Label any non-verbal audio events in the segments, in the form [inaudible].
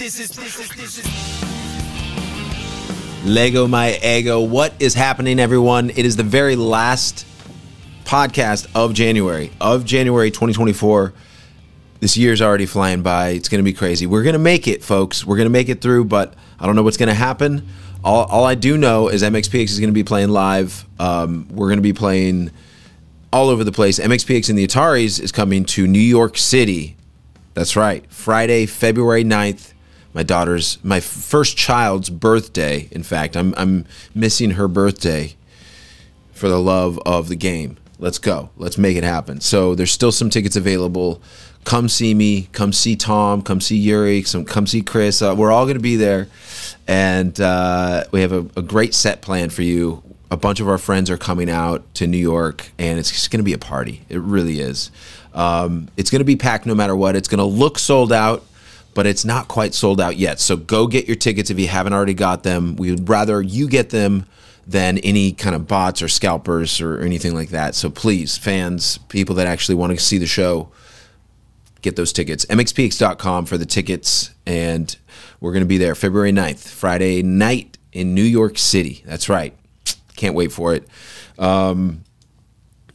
This is this is this is Lego My Ego. What is happening, everyone? It is the very last podcast of January, of January 2024. This year's already flying by. It's going to be crazy. We're going to make it, folks. We're going to make it through, but I don't know what's going to happen. All, all I do know is MXPX is going to be playing live. Um, we're going to be playing all over the place. MXPX and the Ataris is coming to New York City. That's right. Friday, February 9th. My daughter's, my first child's birthday. In fact, I'm, I'm missing her birthday for the love of the game. Let's go. Let's make it happen. So there's still some tickets available. Come see me. Come see Tom. Come see Yuri. Some, come see Chris. Uh, we're all going to be there. And uh, we have a, a great set plan for you. A bunch of our friends are coming out to New York, and it's just going to be a party. It really is. Um, it's going to be packed no matter what. It's going to look sold out but it's not quite sold out yet. So go get your tickets if you haven't already got them. We would rather you get them than any kind of bots or scalpers or anything like that. So please, fans, people that actually want to see the show, get those tickets. MXPX.com for the tickets. And we're going to be there February 9th, Friday night in New York City. That's right. Can't wait for it. Um,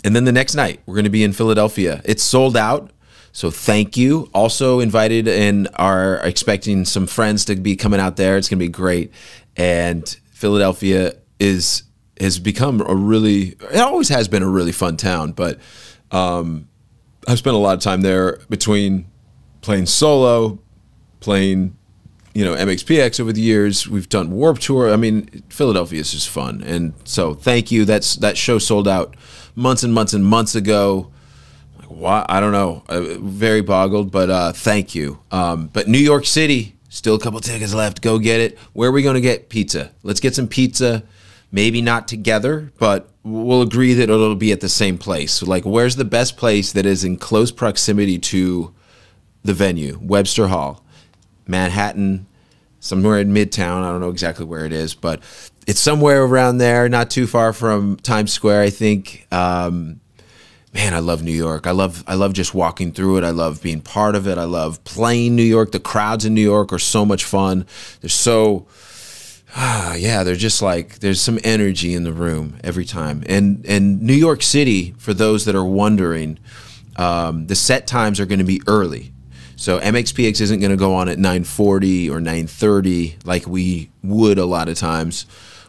and then the next night, we're going to be in Philadelphia. It's sold out. So thank you. Also invited and are expecting some friends to be coming out there. It's going to be great. And Philadelphia is has become a really it always has been a really fun town, but um, I've spent a lot of time there between playing solo, playing you know MXPX over the years. We've done Warp Tour. I mean, Philadelphia is just fun, and so thank you. That's that show sold out months and months and months ago. What I don't know, uh, very boggled, but uh, thank you. Um, but New York City, still a couple tickets left. Go get it. Where are we going to get pizza? Let's get some pizza. Maybe not together, but we'll agree that it'll be at the same place. So, like, where's the best place that is in close proximity to the venue? Webster Hall, Manhattan, somewhere in Midtown. I don't know exactly where it is, but it's somewhere around there, not too far from Times Square, I think. Um, man, I love New York. I love I love just walking through it. I love being part of it. I love playing New York. The crowds in New York are so much fun. They're so ah, [sighs] yeah, they're just like there's some energy in the room every time. And and New York City, for those that are wondering, um, the set times are going to be early. So MXPX isn't going to go on at 9:40 or 9:30 like we would a lot of times.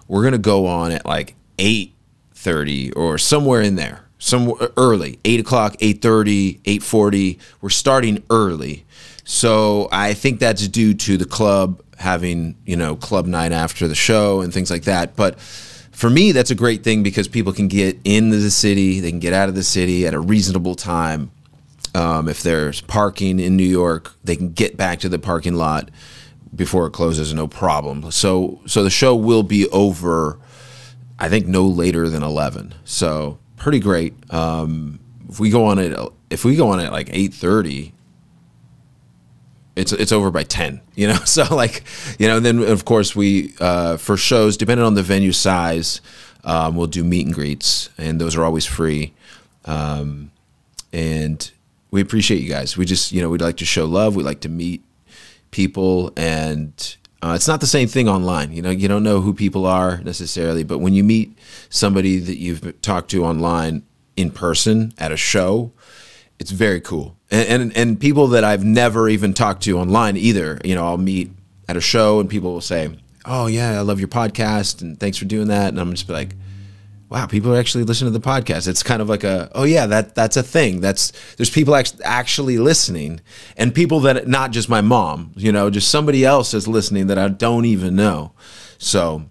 We're going to go on at like 8:30 or somewhere in there some early, eight o'clock, 8.30, 8.40. We're starting early. So I think that's due to the club having, you know, club night after the show and things like that. But for me, that's a great thing because people can get into the city, they can get out of the city at a reasonable time. Um, if there's parking in New York, they can get back to the parking lot before it closes, no problem. So, so the show will be over, I think, no later than 11. So pretty great. Um, if we go on it, if we go on at like eight thirty, it's it's over by ten. [laughs] You know, so like you know, then of course we uh, for shows depending on the venue size, um, we'll do meet and greets, and those are always free. Um, and we appreciate you guys. We just you know we'd like to show love. We like to meet people and uh, it's not the same thing online. You know, you don't know who people are necessarily, but when you meet somebody that you've talked to online in person at a show, it's very cool. And, and and people that I've never even talked to online either. You know, I'll meet at a show and people will say, "Oh yeah, I love your podcast and thanks for doing that," and I'm just like wow, people are actually listening to the podcast. It's kind of like a, oh yeah, that that's a thing. That's there's people actually listening, and people that not just my mom, you know, just somebody else is listening that I don't even know. So,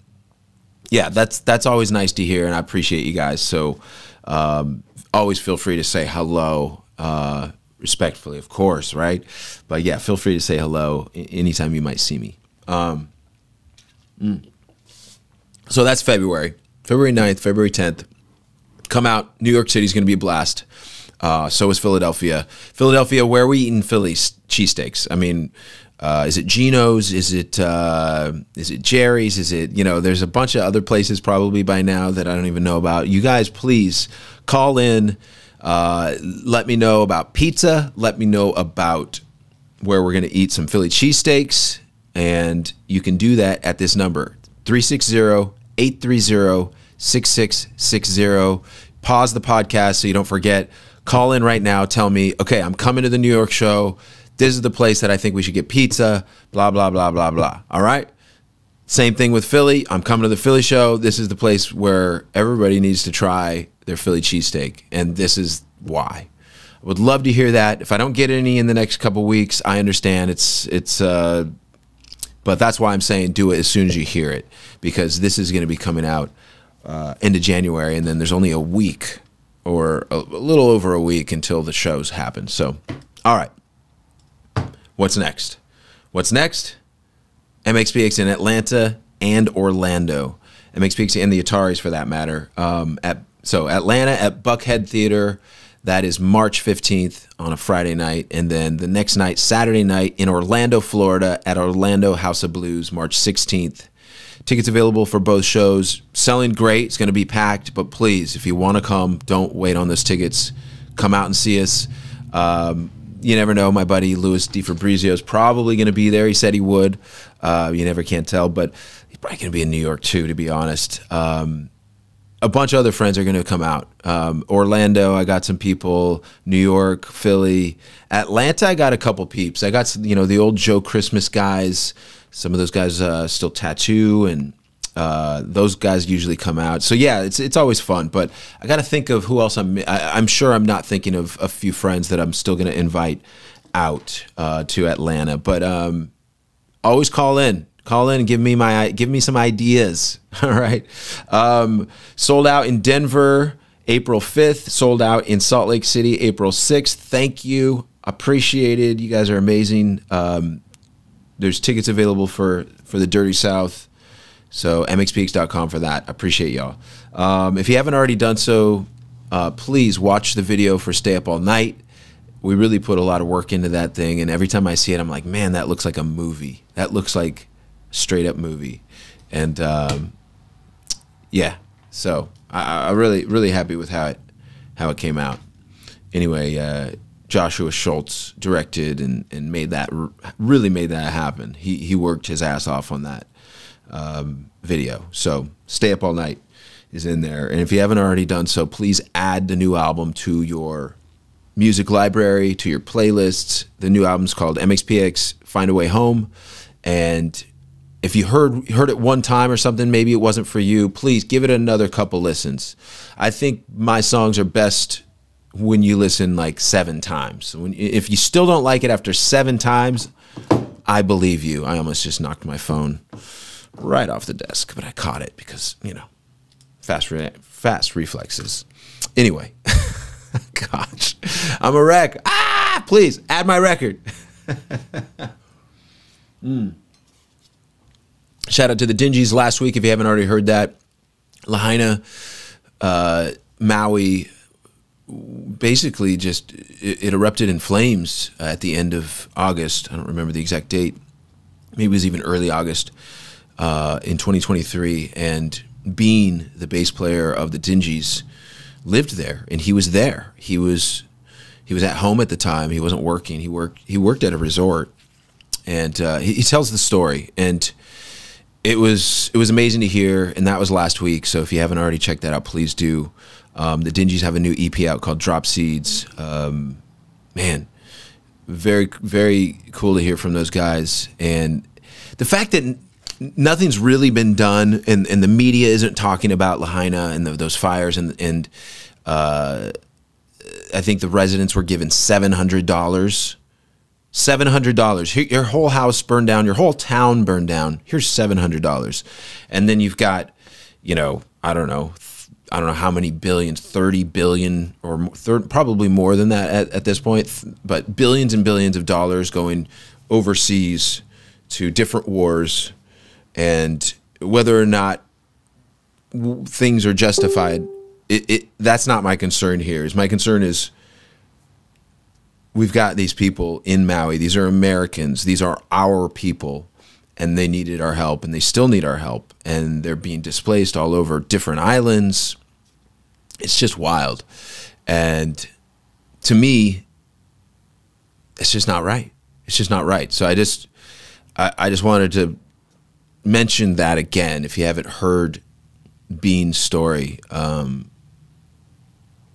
yeah, that's that's always nice to hear, and I appreciate you guys. So, um, always feel free to say hello. Uh, respectfully, of course, right? But yeah, feel free to say hello anytime you might see me. Um, mm. So that's February. February 9th, February 10th. Come out. New York City is going to be a blast. Uh, so is Philadelphia. Philadelphia, where are we eating Philly's cheesesteaks? I mean, uh, is it Geno's? Is it uh, is it Jerry's? Is it you know? There's a bunch of other places probably by now that I don't even know about. You guys, please call in. Uh, let me know about pizza. Let me know about where we're going to eat some Philly cheesesteaks And you can do that at this number 360 830 6660. Pause the podcast so you don't forget. Call in right now. Tell me, okay, I'm coming to the New York show. This is the place that I think we should get pizza, blah, blah, blah, blah, blah. All right? Same thing with Philly. I'm coming to the Philly show. This is the place where everybody needs to try their Philly cheesesteak. And this is why. I would love to hear that. If I don't get any in the next couple weeks, I understand. It's, it's, uh, but that's why I'm saying do it as soon as you hear it because this is going to be coming out uh, into January, and then there's only a week or a, a little over a week until the shows happen. So, all right, what's next? What's next? MXPX in Atlanta and Orlando. MXPX and the Ataris for that matter. Um, at so Atlanta at Buckhead Theater. That is March 15th on a Friday night. And then the next night, Saturday night, in Orlando, Florida, at Orlando House of Blues, March 16th. Tickets available for both shows. Selling great. It's going to be packed. But please, if you want to come, don't wait on those tickets. Come out and see us. Um, you never know. My buddy Louis DiFabrizio is probably going to be there. He said he would. Uh, you never can't tell. But he's probably going to be in New York too, to be honest. Um, a bunch of other friends are going to come out. Um, Orlando, I got some people. New York, Philly, Atlanta. I got a couple peeps. I got you know the old Joe Christmas guys. Some of those guys uh, still tattoo, and uh, those guys usually come out. So yeah, it's it's always fun. But I got to think of who else I'm. I, am i am sure I'm not thinking of a few friends that I'm still going to invite out uh, to Atlanta. But um, always call in call in and give me my give me some ideas [laughs] all right? Um, sold out in denver april 5th sold out in salt lake city april 6th thank you. Appreciated. You guys are amazing. Um, there's tickets available for for the dirty south. So mxpx.com for that. Appreciate y'all. Um, if you haven't already done so uh, please watch the video for stay up all night. We really put a lot of work into that thing and every time i see it i'm like man that looks like a movie. That looks like straight up movie, and um, yeah, so I, I really really happy with how it how it came out. Anyway, uh, Joshua Schultz directed and, and made that really made that happen. He he worked his ass off on that um, video. So stay up all night is in there, and if you haven't already done so, please add the new album to your music library to your playlists. The new album's called MXPX Find a Way Home, and if you heard heard it one time or something, maybe it wasn't for you. Please give it another couple listens. I think my songs are best when you listen like seven times. When if you still don't like it after seven times, I believe you. I almost just knocked my phone right off the desk, but I caught it because you know, fast re fast reflexes. Anyway, [laughs] gosh, I'm a wreck. Ah, please add my record. [laughs] mm. Shout out to the Dingees last week if you haven't already heard that. Lahaina, uh, Maui, basically just it, it, erupted in flames at the end of August. I don't remember the exact date. Maybe it was even early August uh, in 2023. And Bean, the bass player of the Dingees, lived there, and he was there. He was he was at home at the time. He wasn't working. He worked he worked at a resort, and uh, he, he tells the story and it was it was amazing to hear, and that was last week. So if you haven't already checked that out, please do. Um, the Dingees have a new EP out called Drop Seeds. Um, man, very very cool to hear from those guys, and the fact that nothing's really been done, and, and the media isn't talking about Lahaina and the, those fires, and and uh, I think the residents were given seven hundred dollars $700. Your whole house burned down, your whole town burned down. Here's $700. And then you've got, you know, I don't know, I don't know how many billions, 30 billion or probably more than that at, at this point, but billions and billions of dollars going overseas to different wars. And whether or not things are justified, it, it, that's not my concern here. Is my concern is we've got these people in Maui. These are Americans. These are our people, and they needed our help, and they still need our help, and they're being displaced all over different islands. It's just wild, and to me, it's just not right. It's just not right. So I just I, I just wanted to mention that again. If you haven't heard Bean's story, um,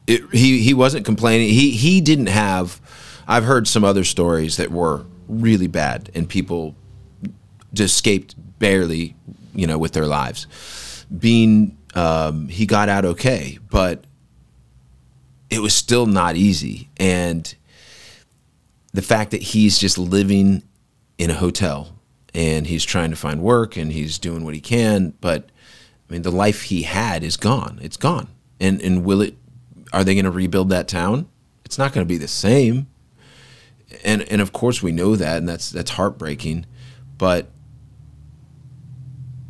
it, he he wasn't complaining. He he didn't have. I've heard some other stories that were really bad, and people just escaped barely, you know, with their lives. Bean um, he got out okay, but it was still not easy, and the fact that he's just living in a hotel and he's trying to find work and he's doing what he can, but I mean the life he had is gone. It's gone. And and will it are they going to rebuild that town? It's not going to be the same. And and of course we know that and that's that's heartbreaking, but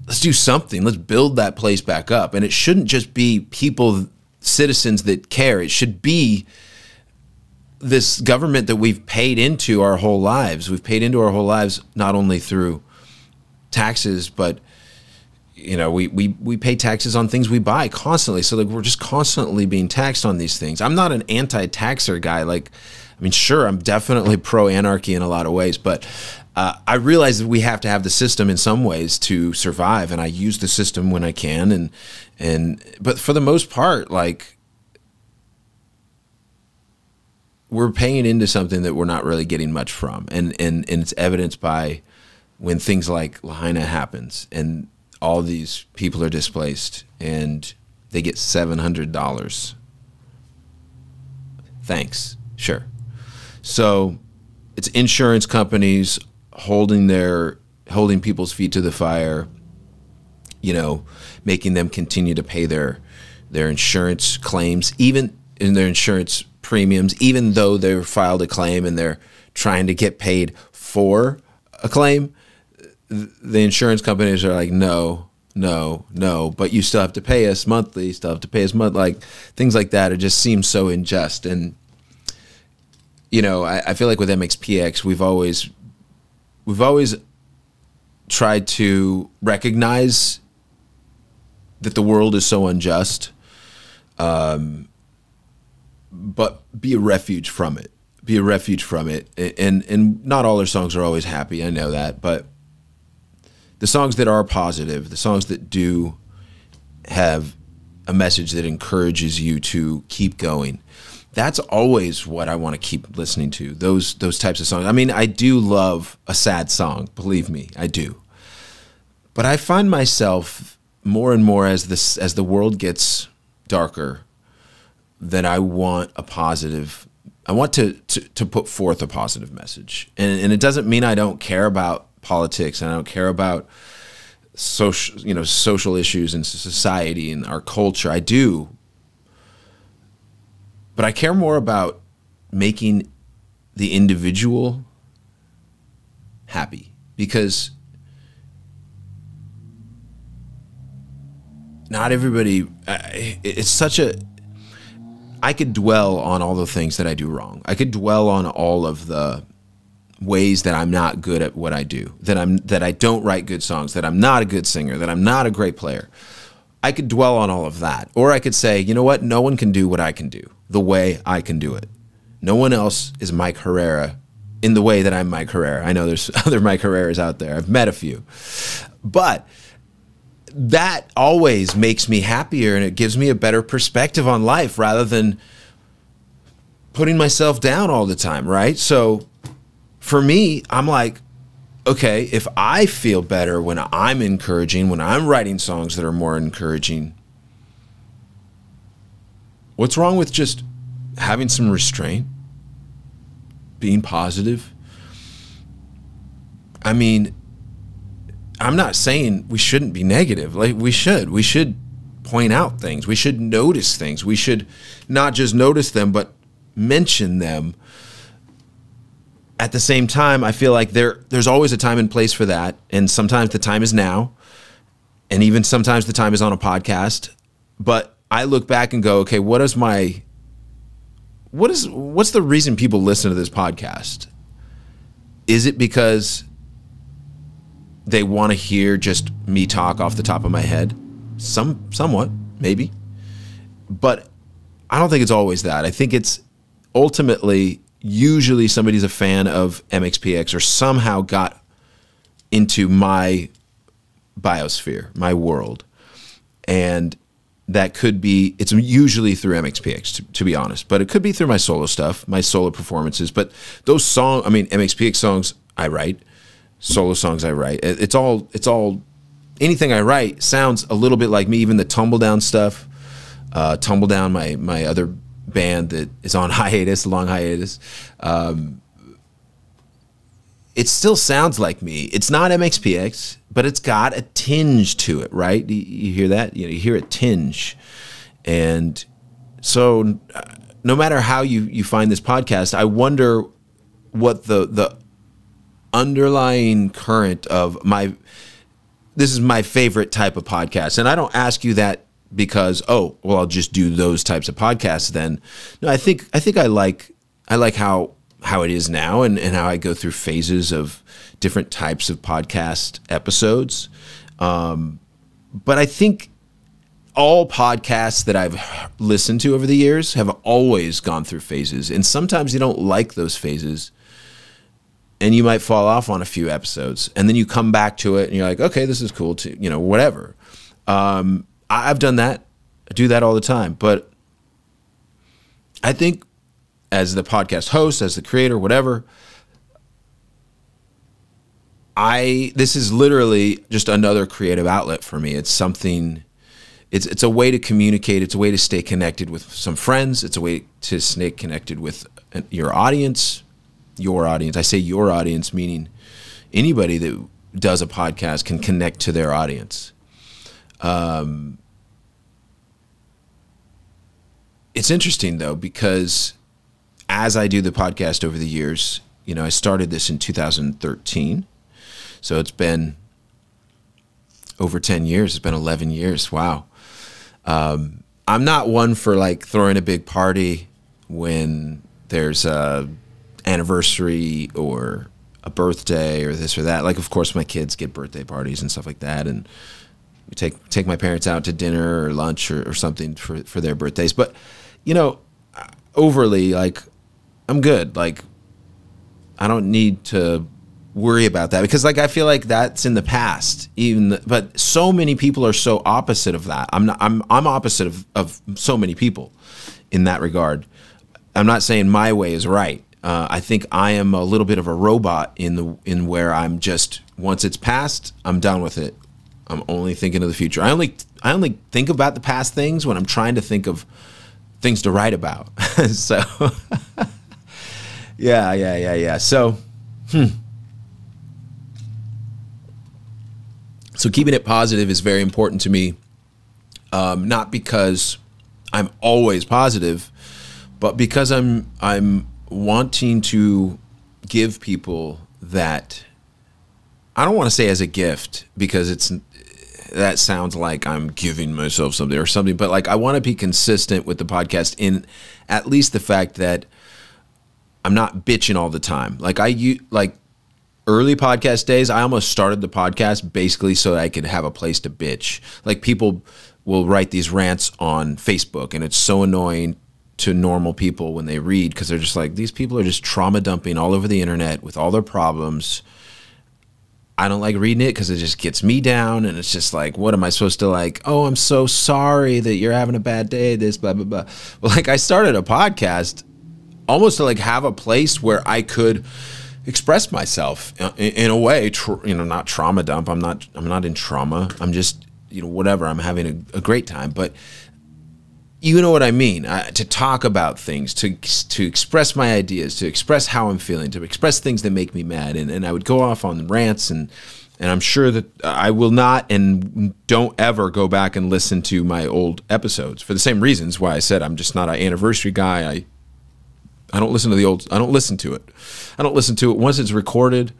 let's do something. Let's build that place back up. And it shouldn't just be people citizens that care. It should be this government that we've paid into our whole lives. We've paid into our whole lives not only through taxes, but you know, we, we, we pay taxes on things we buy constantly. So like we're just constantly being taxed on these things. I'm not an anti-taxer guy. Like, I mean, sure, I'm definitely pro anarchy in a lot of ways, but uh, I realize that we have to have the system in some ways to survive, and I use the system when I can, and and but for the most part, like we're paying into something that we're not really getting much from, and and and it's evidenced by when things like Lahaina happens and all these people are displaced and they get seven hundred dollars. Thanks, sure. So it's insurance companies holding their holding people's feet to the fire, you know, making them continue to pay their their insurance claims, even in their insurance premiums, even though they've filed a claim and they're trying to get paid for a claim, the insurance companies are like, no, no, no, but you still have to pay us monthly, still have to pay us month like things like that. It just seems so unjust. And you know, I, I feel like with MXPX we've always we've always tried to recognize that the world is so unjust. Um, but be a refuge from it. Be a refuge from it. And and not all our songs are always happy. I know that, but the songs that are positive, the songs that do have a message that encourages you to keep going. That's always what I want to keep listening to. Those those types of songs. I mean, I do love a sad song, believe me, I do. But I find myself more and more as this as the world gets darker that I want a positive. I want to, to, to put forth a positive message, and and it doesn't mean I don't care about politics and I don't care about social you know social issues and society and our culture. I do, but I care more about making the individual happy because not everybody it's such a I could dwell on all the things that I do wrong. I could dwell on all of the ways that I'm not good at what I do, that I'm that I don't write good songs, that I'm not a good singer, that I'm not a great player. I could dwell on all of that. Or I could say, you know what? No one can do what I can do the way I can do it. No one else is Mike Herrera in the way that I'm Mike Herrera. I know there's [laughs] other Mike Herreras out there. I've met a few. But that always makes me happier and it gives me a better perspective on life rather than putting myself down all the time, right? So for me, I'm like, okay, if I feel better when I'm encouraging, when I'm writing songs that are more encouraging, what's wrong with just having some restraint, being positive? I mean, I'm not saying we shouldn't be negative. Like we should. We should point out things. We should notice things. We should not just notice them, but mention them. At the same time, I feel like there there's always a time and place for that, and sometimes the time is now, and even sometimes the time is on a podcast. But I look back and go, okay, what is my what is what's the reason people listen to this podcast? Is it because they want to hear just me talk off the top of my head. Some somewhat, maybe. But I don't think it's always that. I think it's ultimately usually somebody's a fan of MXPX or somehow got into my biosphere, my world. And that could be, it's usually through MXPX, to, to, be honest, but it could be through my solo stuff, my solo performances. But those songs, I mean, MXPX songs I write, solo songs I write, it's all, it's all, anything I write sounds a little bit like me, even the Tumbledown stuff, uh, Tumbledown, my, my other band that is on [laughs] hiatus, long hiatus. Um, it still sounds like me. It's not MXPX, but it's got a tinge to it, right? You, you hear that? You know, you hear a tinge, and so uh, no matter how you you find this podcast, I wonder what the the underlying current of my this is my favorite type of podcast, and I don't ask you that because oh well I'll just do those types of podcasts then. No, I think I think I like I like how how it is now and, and how I go through phases of different types of podcast episodes. Um, but I think all podcasts that I've listened to over the years have always gone through phases. And sometimes you don't like those phases and you might fall off on a few episodes and then you come back to it and you're like, okay, this is cool to, you know, whatever. Um, I've done that. I do that all the time. But I think as the podcast host, as the creator, whatever. I this is literally just another creative outlet for me. It's something it's it's a way to communicate, it's a way to stay connected with some friends, it's a way to stay connected with your audience, your audience. I say your audience meaning anybody that does a podcast can connect to their audience. Um, it's interesting though because as I do the podcast over the years, you know, I started this in 2013. So it's been over 10 years. It's been 11 years. Wow. Um, I'm not one for like throwing a big party when there's a anniversary or a birthday or this or that. Like, of course, my kids get birthday parties and stuff like that. And we take, take my parents out to dinner or lunch or, or something for, for their birthdays. But, you know, overly like I'm good. Like, I don't need to worry about that because like I feel like that's in the past even the, but so many people are so opposite of that. I'm not I'm I'm opposite of of so many people in that regard. I'm not saying my way is right. Uh, I think I am a little bit of a robot in the in where I'm just once it's past, I'm done with it. I'm only thinking of the future. I only I only think about the past things when I'm trying to think of things to write about. [laughs] so [laughs] Yeah, yeah, yeah, yeah. So, hmm. So keeping it positive is very important to me. Um, not because I'm always positive, but because I'm I'm wanting to give people that I don't want to say as a gift because it's that sounds like I'm giving myself something or something, but like I want to be consistent with the podcast in at least the fact that I'm not bitching all the time. Like I you like early podcast days, I almost started the podcast basically so I could have a place to bitch. Like people will write these rants on Facebook and it's so annoying to normal people when they read because they're just like these people are just trauma dumping all over the internet with all their problems. I don't like reading it because it just gets me down and it's just like, what am I supposed to like? Oh, I'm so sorry that you're having a bad day, this, blah, blah, blah. Well, [laughs] like I started a podcast almost to like have a place where I could express myself in, in a way, you know, not trauma dump. I'm not, I'm not in trauma. I'm just, you know, whatever. I'm having a, a great time, but you know what I mean. Uh, to talk about things, to to express my ideas, to express how I'm feeling, to express things that make me mad, and, and I would go off on rants and and I'm sure that I will not and don't ever go back and listen to my old episodes for the same reasons why I said I'm just not an anniversary guy. I I don't listen to the old. I don't listen to it. I don't listen to it once it's recorded.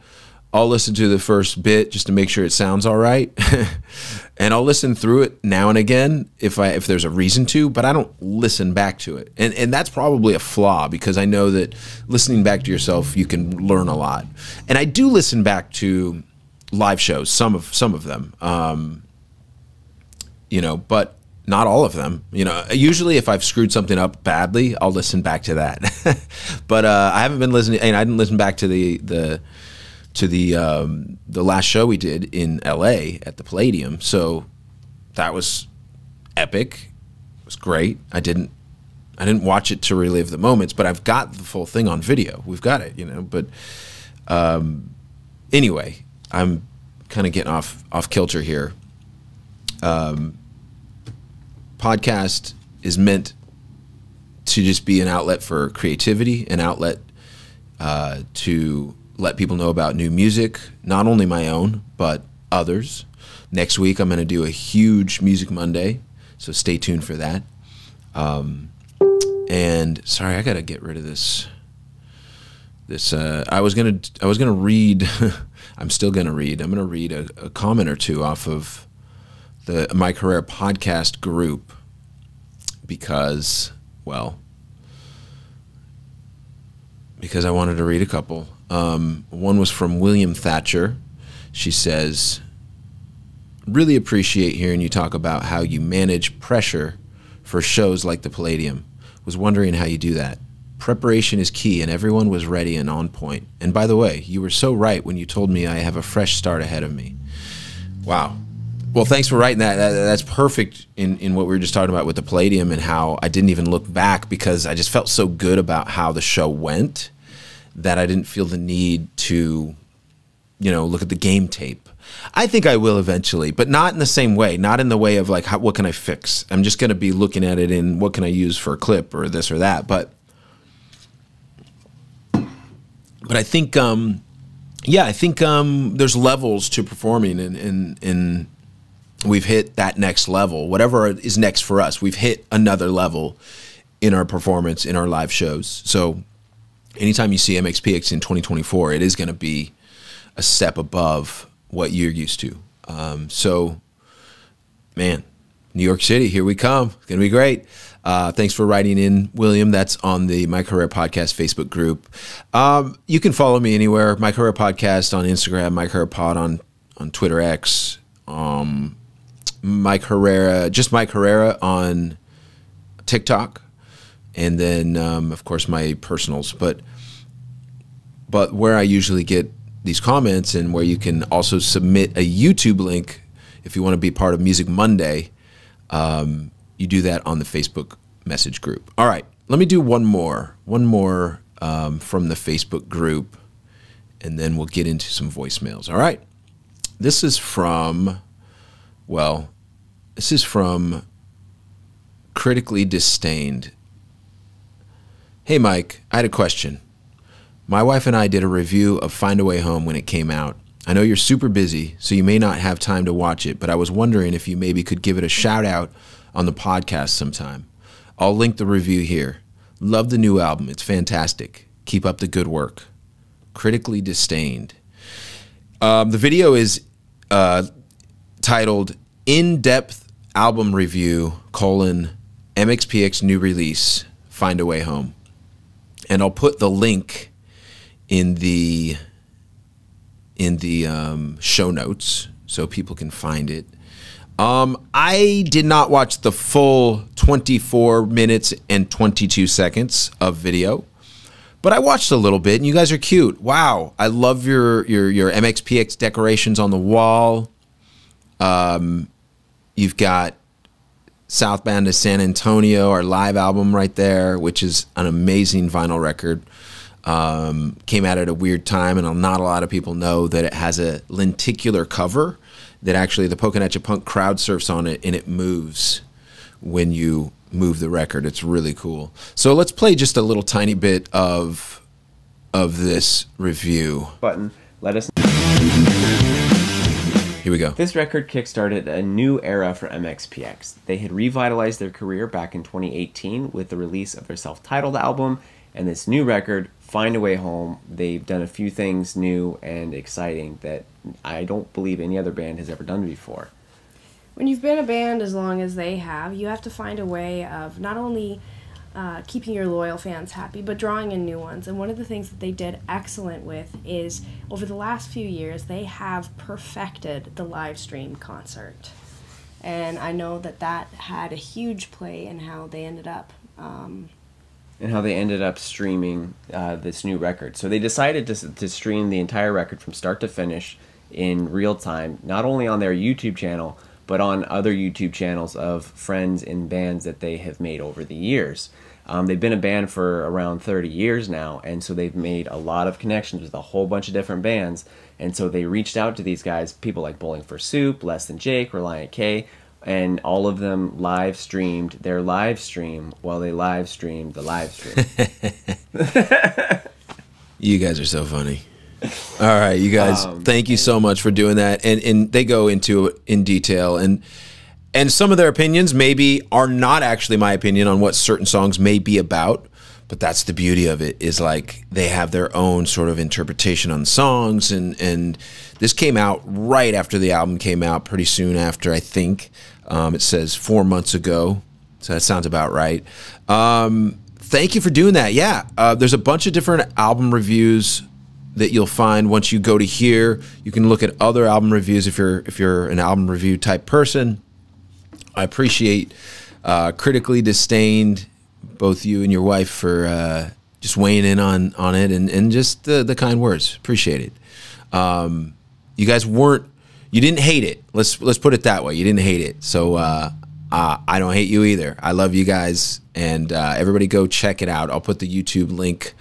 I'll listen to the first bit just to make sure it sounds all right, [laughs] and I'll listen through it now and again if I if there's a reason to. But I don't listen back to it, and and that's probably a flaw because I know that listening back to yourself you can learn a lot, and I do listen back to live shows, some of some of them, um, you know, but not all of them. You know, usually if I've screwed something up badly, I'll listen back to that. [laughs] but uh, I haven't been listening, and I didn't listen back to the the to the um, the last show we did in L.A. at the Palladium. So that was epic. It was great. I didn't I didn't watch it to relive the moments, but I've got the full thing on video. We've got it, you know. But um, anyway, I'm kind of getting off off kilter here. Um, podcast is meant to just be an outlet for creativity, an outlet uh, to let people know about new music, not only my own, but others. Next week, I'm going to do a huge Music Monday, so stay tuned for that. Um, and sorry, I got to get rid of this. This uh, I was gonna I was gonna read. [laughs] I'm still gonna read. I'm gonna read a, a comment or two off of the Mike Herrera podcast group because, well, because I wanted to read a couple. Um, one was from William Thatcher. She says, Really appreciate hearing you talk about how you manage pressure for shows like the Palladium. Was wondering how you do that. Preparation is key, and everyone was ready and on point. And by the way, you were so right when you told me I have a fresh start ahead of me. Wow. Well, thanks for writing that. that. That's perfect in, in what we were just talking about with the Palladium and how I didn't even look back because I just felt so good about how the show went that I didn't feel the need to, you know, look at the game tape. I think I will eventually, but not in the same way. Not in the way of like, how, what can I fix? I'm just going to be looking at it in what can I use for a clip or this or that. But, but I think, um, yeah, I think um, there's levels to performing, and in, in we've hit that next level. Whatever is next for us, we've hit another level in our performance in our live shows. So anytime you see MXPX in 2024, it is going to be a step above what you're used to. Um, so, man, New York City, here we come. It's going to be great. Uh, thanks for writing in, William. That's on the Mike Herrera Podcast Facebook group. Um, you can follow me anywhere. Mike Herrera Podcast on Instagram, Mike Herrera Pod on on Twitter X. Um, Mike Herrera, just Mike Herrera on TikTok, and then um, of course my personals. But but where I usually get these comments and where you can also submit a YouTube link if you want to be part of Music Monday, um, you do that on the Facebook message group. All right, let me do one more, one more um, from the Facebook group, and then we'll get into some voicemails. All right, this is from well, this is from Critically Disdained. Hey, Mike, I had a question. My wife and I did a review of Find a Way Home when it came out. I know you're super busy, so you may not have time to watch it, but I was wondering if you maybe could give it a shout out on the podcast sometime. I'll link the review here. Love the new album. It's fantastic. Keep up the good work. Critically Disdained. Um, the video is uh, titled in depth album review colon MXPX new release Find a Way Home. And I'll put the link in the in the um, show notes so people can find it. Um, I did not watch the full 24 minutes and 22 seconds of video, but I watched a little bit, and you guys are cute. Wow, I love your your your MXPX decorations on the wall. Um, you've got Southbound to San Antonio, our live album right there, which is an amazing vinyl record. Um, came out at a weird time, and not a lot of people know that it has a lenticular cover that actually the Pokinatcha Punk crowd surfs on it, and it moves when you move the record. It's really cool. So let's play just a little tiny bit of of this review. Button. Let us. Here we go. This record kickstarted a new era for MXPX. They had revitalized their career back in 2018 with the release of their self titled album, and this new record, Find a Way Home. They've done a few things new and exciting that I don't believe any other band has ever done before. When you've been a band as long as they have, you have to find a way of not only uh, keeping your loyal fans happy, but drawing in new ones. And one of the things that they did excellent with is over the last few years, they have perfected the live stream concert. And I know that that had a huge play in how they ended up um, and how they ended up streaming uh, this new record. So they decided to, to stream the entire record from start to finish in real time, not only on their YouTube channel, but on other YouTube channels of friends and bands that they have made over the years. Um, they've been a band for around 30 years now, and so they've made a lot of connections with a whole bunch of different bands. And so they reached out to these guys, people like Bowling for Soup, Less Than Jake, Relient K, and all of them live streamed their live stream while they live streamed the live stream. [laughs] [laughs] you guys are so funny. [laughs] All right, you guys, um, thank you so much for doing that. And and they go into it in detail. And and some of their opinions maybe are not actually my opinion on what certain songs may be about but that's the beauty of it is like they have their own sort of interpretation on songs. And and this came out right after the album came out pretty soon after i think. Um, it says four months ago so that sounds about right. Um, thank you for doing that. Yeah uh, there's a bunch of different album reviews that you'll find once you go to here you can look at other album reviews if you're if you're an album review type person i appreciate uh, critically disdained both you and your wife for uh, just weighing in on on it and and just the the kind words. Appreciate it. Um, you guys weren't you didn't hate it. Let's let's put it that way. You didn't hate it. So uh, I don't hate you either. I love you guys, and uh, everybody go check it out. I'll put the YouTube link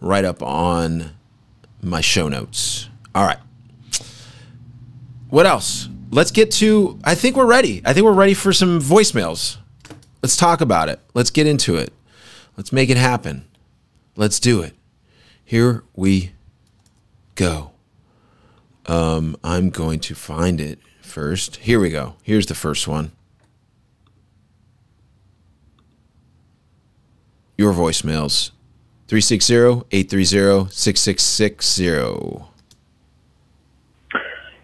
right up on my show notes. All right. What else? Let's get to. I think we're ready. I think we're ready for some voicemails. Let's talk about it. Let's get into it. Let's make it happen. Let's do it. Here we go. Um, I'm going to find it first. Here we go. Here's the first one. Your voicemails 360 830 6660.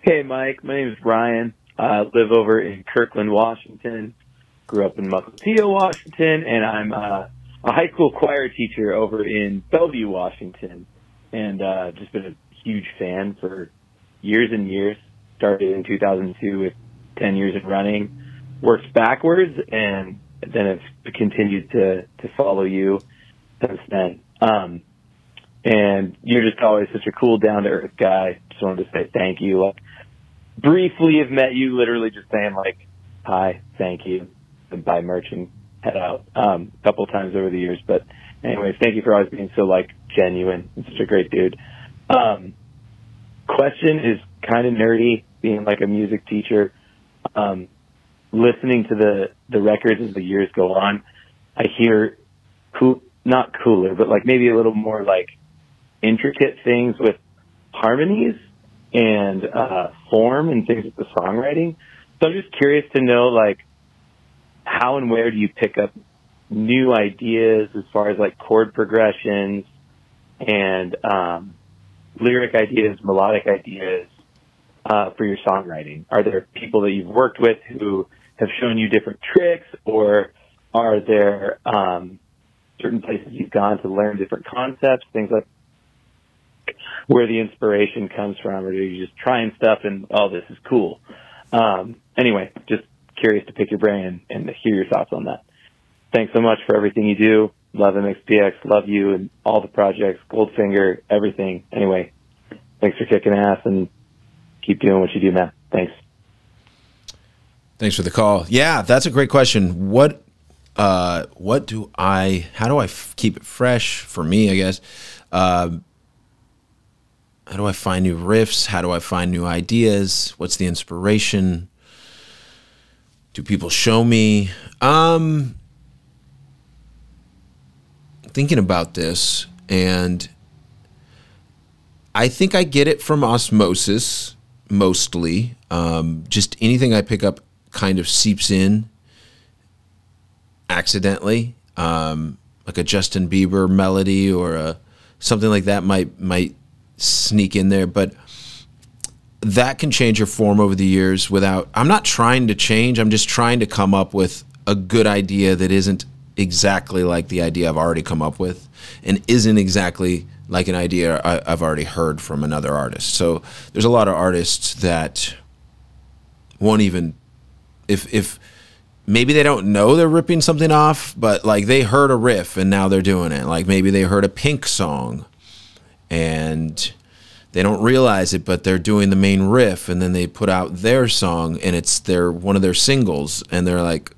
Hey, Mike. My name is Brian. I live over in Kirkland, Washington grew up in Mukilteo, Washington, and I'm uh, a high school choir teacher over in Bellevue, Washington, and uh, just been a huge fan for years and years. Started in 2002 with 10 Years and Running, worked backwards, and then have continued to to follow you since then. Um, and you're just always such a cool, down to earth guy. Just wanted to say thank you. Like, briefly have met you, literally just saying like, hi, thank you, and buy merch and head out um, a couple times over the years. But anyways, thank you for always being so like genuine and such a great dude. Um, question is kind of nerdy, being like a music teacher. Um, listening to the the records as the years go on, I hear cool, not cooler, but like maybe a little more like intricate things with harmonies and uh, form and things with the songwriting. So I'm just curious to know like how and where do you pick up new ideas as far as like chord progressions and um, lyric ideas, melodic ideas uh, for your songwriting? Are there people that you've worked with who have shown you different tricks, or are there um, certain places you've gone to learn different concepts, things like where the inspiration comes from, or do you just trying stuff and oh, this is cool? Um, anyway, just curious to pick your brain and, and hear your thoughts on that. Thanks so much for everything you do. Love MXPX. Love you and all the projects, Goldfinger, everything. Anyway, thanks for kicking ass and keep doing what you do, man. Thanks. Thanks for the call. Yeah, that's a great question. What uh, what do I? How do I keep it fresh for me? I guess. Uh, how do I find new riffs? How do I find new ideas? What's the inspiration? Do people show me? Um, thinking about this, and I think I get it from osmosis mostly. Um, just anything I pick up kind of seeps in accidentally, um, like a Justin Bieber melody or a something like that might might sneak in there, but that can change your form over the years without I'm not trying to change I'm just trying to come up with a good idea that isn't exactly like the idea I've already come up with and isn't exactly like an idea I, have already heard from another artist. So there's a lot of artists that won't even if if maybe they don't know they're ripping something off, but like they heard a riff and now they're doing it. Like maybe they heard a Pink song and they don't realize it, but they're doing the main riff, and then they put out their song, and it's their one of their singles, and they're like,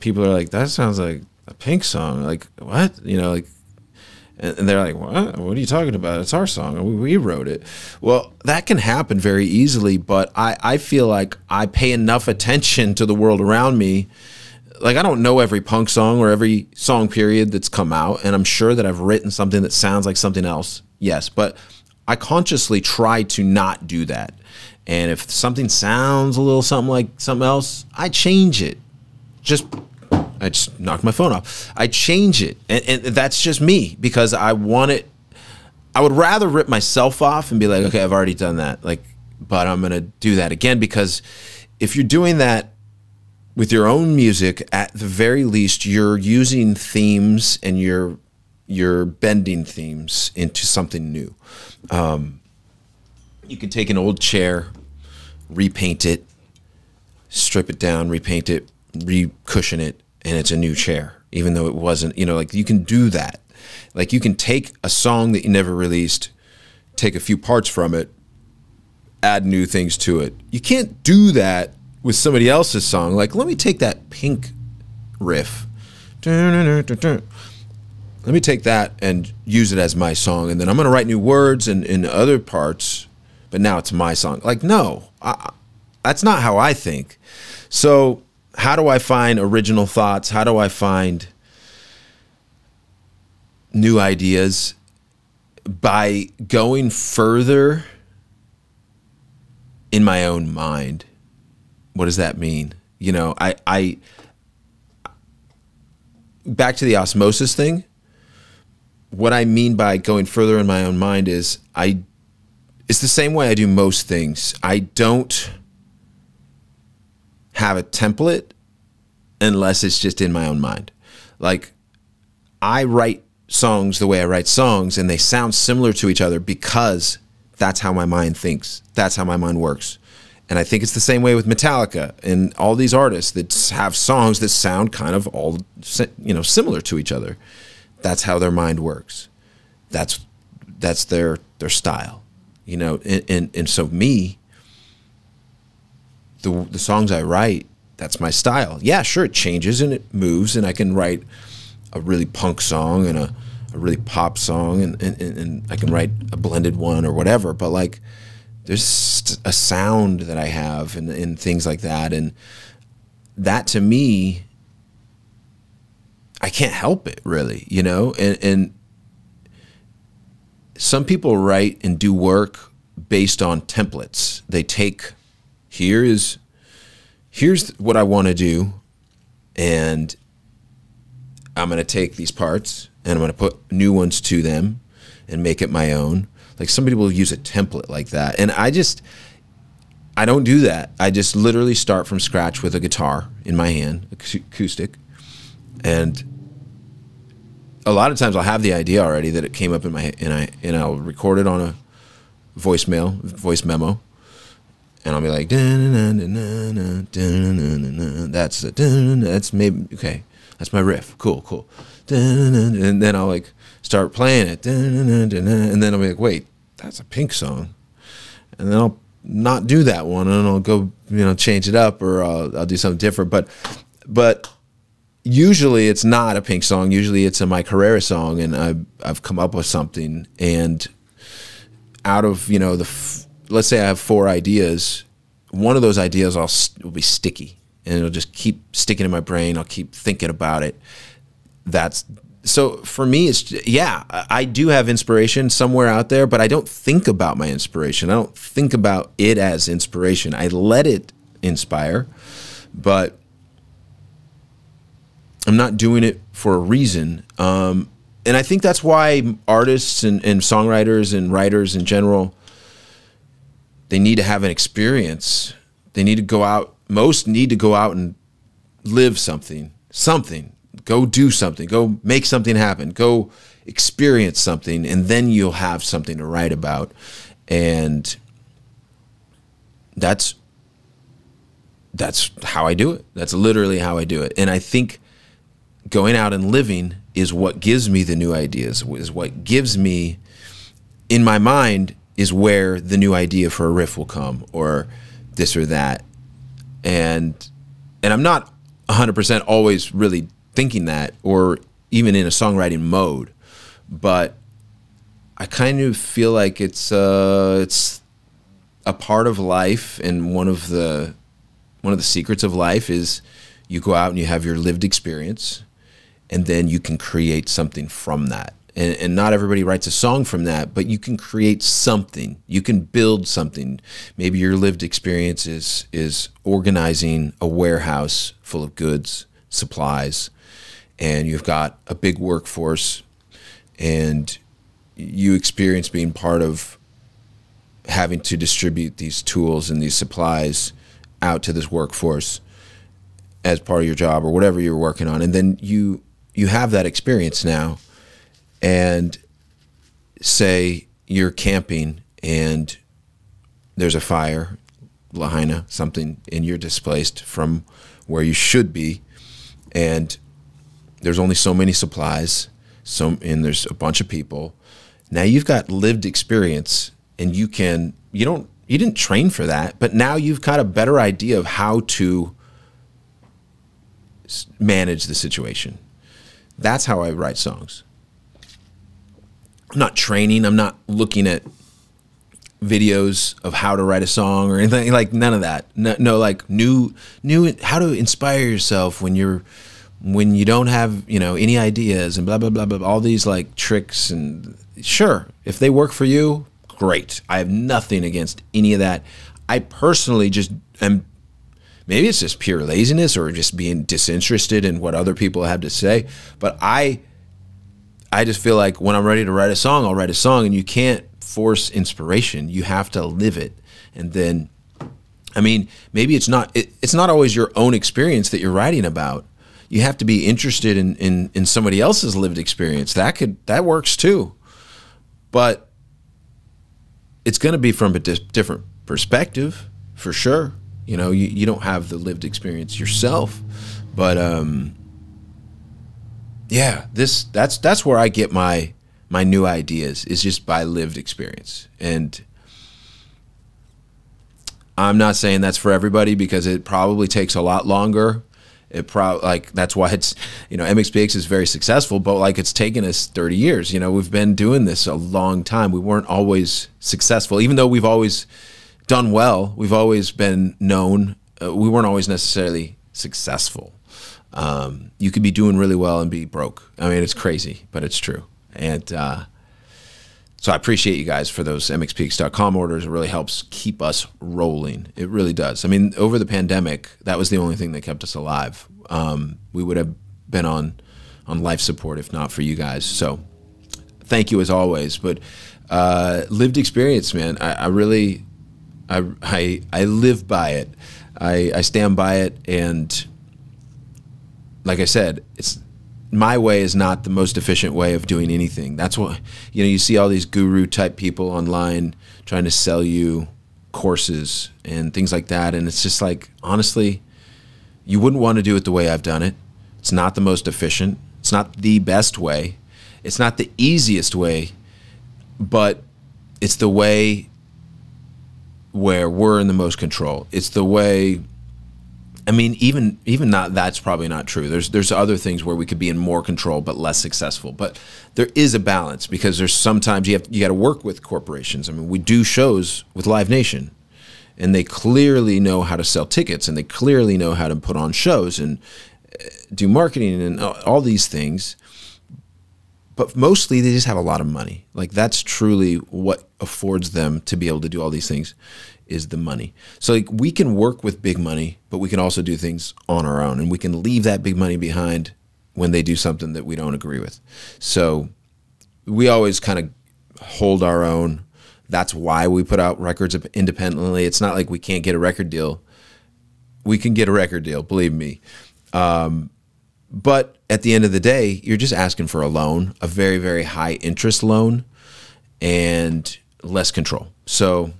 people are like, that sounds like a Pink song, like what, you know, like, and they're like, what? What are you talking about? It's our song. We wrote it. Well, that can happen very easily, but I I feel like I pay enough attention to the world around me like I don't know every punk song or every song period that's come out, and I'm sure that I've written something that sounds like something else. Yes, but I consciously try to not do that. And if something sounds a little something like something else, I change it. Just I just knock my phone off. I change it. And, and that's just me because I want it I would rather rip myself off and be like, okay, I've already done that. Like, but I'm gonna do that again because if you're doing that with your own music, at the very least, you're using themes and you're you're bending themes into something new. Um, you can take an old chair, repaint it, strip it down, repaint it, re-cushion it, and it's a new chair, even though it wasn't. You know, like you can do that. Like you can take a song that you never released, take a few parts from it, add new things to it. You can't do that with somebody else's song. Like, let me take that pink riff let me take that and use it as my song and then i'm going to write new words and in other parts but now it's my song like no I, that's not how i think so how do i find original thoughts? How do i find new ideas? By going further in my own mind. What does that mean? You know i i back to the osmosis thing. What I mean by going further in my own mind is I it's the same way I do most things. I don't have a template unless it's just in my own mind. Like I write songs the way I write songs and they sound similar to each other because that's how my mind thinks. That's how my mind works. And I think it's the same way with Metallica and all these artists that have songs that sound kind of all you know similar to each other that's how their mind works. That's that's their their style, you know. And and, and so me, the the songs I write, that's my style. Yeah, sure, it changes and it moves, and I can write a really punk song and a, a really pop song, and, and and I can write a blended one or whatever. But like, there's a sound that I have and and things like that, and that to me I can't help it really, you know? And and some people write and do work based on templates. They take here is here's what I want to do and I'm going to take these parts and I'm going to put new ones to them and make it my own. Like somebody will use a template like that. And I just I don't do that. I just literally start from scratch with a guitar in my hand, acoustic, and a lot of times I'll have the idea already that it came up in my and I and I'll record it on a voicemail, voice memo, and I'll be like, that's it, that's maybe okay, that's my riff, cool, cool, and then I'll like start playing it, and then I'll be like, wait, that's a Pink song, and then I'll not do that one, and I'll go, you know, change it up, or I'll, I'll do something different, but but usually it's not a Pink song. Usually it's a Mike Herrera song, and I've I've come up with something. And out of you know the let's say I have four ideas, one of those ideas I'll will be sticky, and it'll just keep sticking in my brain. I'll keep thinking about it. That's so for me. It's yeah, I do have inspiration somewhere out there, but I don't think about my inspiration. I don't think about it as inspiration. I let it inspire, but I'm not doing it for a reason. Um, and I think that's why artists and, and songwriters and writers in general, they need to have an experience. They need to go out. Most need to go out and live something, something. Go do something. Go make something happen. Go experience something, and then you'll have something to write about. And that's that's how I do it. That's literally how I do it. And I think going out and living is what gives me the new ideas, is what gives me in my mind is where the new idea for a riff will come or this or that. And and I'm not 100% always really thinking that or even in a songwriting mode, but I kind of feel like it's uh it's a part of life and one of the one of the secrets of life is you go out and you have your lived experience and then you can create something from that. And, and, not everybody writes a song from that, but you can create something. You can build something. Maybe your lived experience is, is organizing a warehouse full of goods, supplies, and you've got a big workforce, and you experience being part of having to distribute these tools and these supplies out to this workforce as part of your job or whatever you're working on and then you you have that experience now and say you're camping and there's a fire Lahaina something and you're displaced from where you should be and there's only so many supplies so and there's a bunch of people now you've got lived experience and you can you don't you didn't train for that, but now you've got a better idea of how to manage the situation. That's how I write songs. I'm not training, I'm not looking at videos of how to write a song or anything like none of that. No, no like new new how to inspire yourself when you're when you don't have, you know, any ideas and blah blah blah blah all these like tricks and sure, if they work for you, great. I have nothing against any of that. I personally just am maybe it's just pure laziness or just being disinterested in what other people have to say, but I I just feel like when I'm ready to write a song, I'll write a song and you can't force inspiration. You have to live it. And then I mean, maybe it's not it, it's not always your own experience that you're writing about. You have to be interested in, in in somebody else's lived experience. That could that works too. But it's going to be from a different perspective for sure. You know, you, you don't have the lived experience yourself, but um, yeah, this that's that's where I get my my new ideas is just by lived experience. And I'm not saying that's for everybody because it probably takes a lot longer it probably like that's why it's you know MXPX is very successful, but like it's taken us 30 years. You know, we've been doing this a long time. We weren't always successful, even though we've always done well. We've always been known. Uh, we weren't always necessarily successful. Um, you could be doing really well and be broke. I mean, it's crazy, but it's true. And uh, so I appreciate you guys for those mxpx.com orders. It really helps keep us rolling. It really does. I mean, over the pandemic, that was the only thing that kept us alive. Um, we would have been on on life support if not for you guys. So thank you as always. But uh, lived experience, man. I, I really, I, I, I live by it. I, I stand by it, and like I said, it's my way is not the most efficient way of doing anything. That's what you know. You see all these guru type people online trying to sell you courses and things like that, and it's just like honestly, you wouldn't want to do it the way I've done it. It's not the most efficient. It's not the best way. It's not the easiest way, but it's the way where we're in the most control. It's the way I mean, even even not that's probably not true. There's there's other things where we could be in more control but less successful. But there is a balance because there's sometimes you have you got to work with corporations. I mean, we do shows with Live Nation, and they clearly know how to sell tickets and they clearly know how to put on shows and uh, do marketing and all these things. But mostly they just have a lot of money. Like that's truly what affords them to be able to do all these things is the money. So like we can work with big money, but we can also do things on our own and we can leave that big money behind when they do something that we don't agree with. So we always kind of hold our own. That's why we put out records independently. It's not like we can't get a record deal. We can get a record deal, believe me. Um, but at the end of the day, you're just asking for a loan, a very, very high interest loan, and less control. So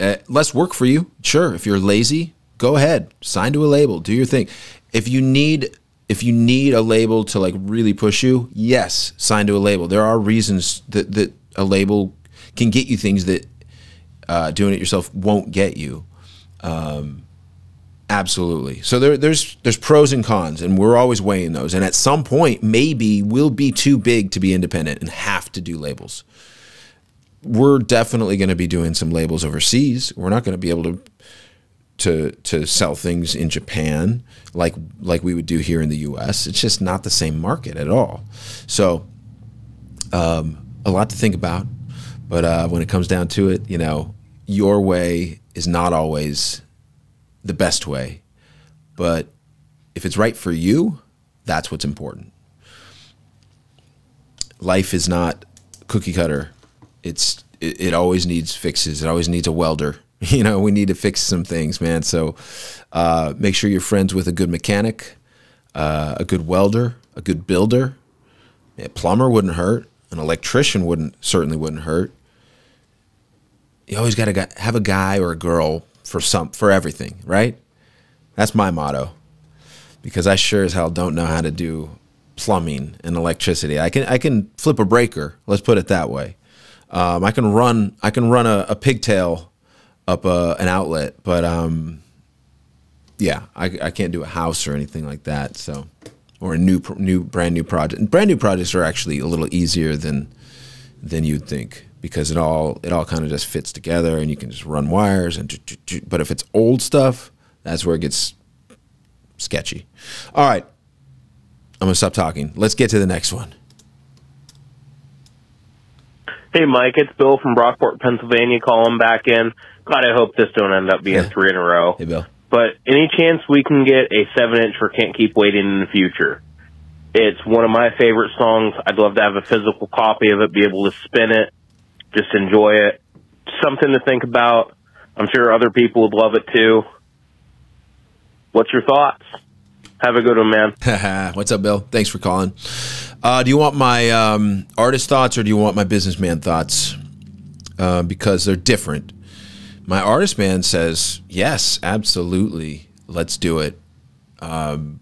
uh, less work for you. Sure, if you're lazy, go ahead, sign to a label, do your thing. If you need if you need a label to like really push you, yes, sign to a label. There are reasons that that a label can get you things that uh, doing it yourself won't get you. Um, absolutely. So there, there's there's pros and cons, and we're always weighing those. And at some point, maybe we'll be too big to be independent and have to do labels. We're definitely going to be doing some labels overseas. We're not going to be able to to to sell things in Japan like like we would do here in the U.S. It's just not the same market at all. So, um, a lot to think about. But uh, when it comes down to it, you know, your way is not always the best way. But if it's right for you, that's what's important. Life is not cookie cutter. It's it, it always needs fixes. It always needs a welder. [laughs] You know, we need to fix some things, man. So uh, make sure you're friends with a good mechanic, uh, a good welder, a good builder. A plumber wouldn't hurt. An electrician wouldn't certainly wouldn't hurt. You always got to have a guy or a girl for some for everything, right? That's my motto. Because I sure as hell don't know how to do plumbing and electricity. I can I can flip a breaker. Let's put it that way. Um, I can run I can run a, a pigtail up a, an outlet, but um, yeah, I, I can't do a house or anything like that. So, or a new new brand new project. brand new projects are actually a little easier than than you'd think because it all it all kind of just fits together and you can just run wires and but if it's old stuff, that's where it gets sketchy. All right. I'm going to stop talking. Let's get to the next one. Hey, Mike, it's Bill from Brockport, Pennsylvania, calling back in. God, I hope this don't end up being yeah. three in a row. Hey, Bill. But any chance we can get a seven inch for Can't Keep Waiting in the future? It's one of my favorite songs. I'd love to have a physical copy of it, be able to spin it, just enjoy it. Something to think about. I'm sure other people would love it too. What's your thoughts? Have a good one, man. [laughs] What's up, Bill? Thanks for calling. Uh, do you want my um, artist thoughts or do you want my businessman thoughts? Uh, because they're different. My artist man says, yes, absolutely. Let's do it. Um,